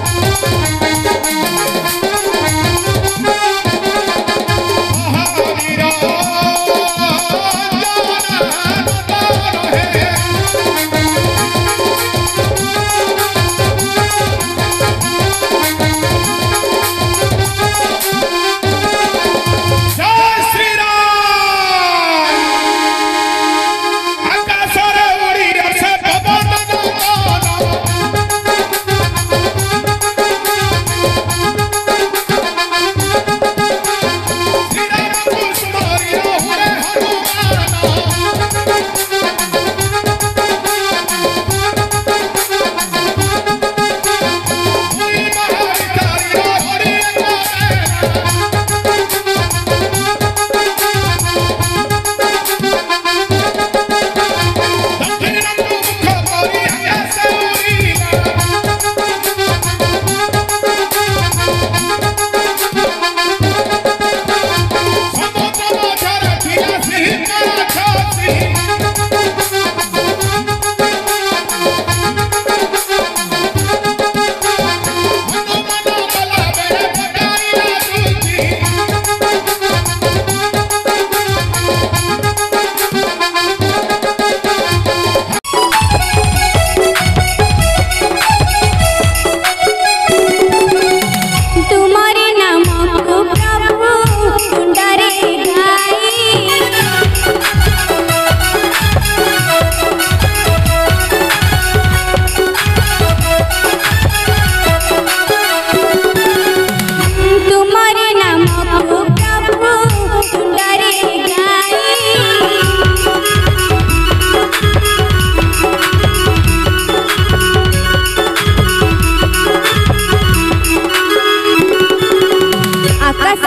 Música आकाश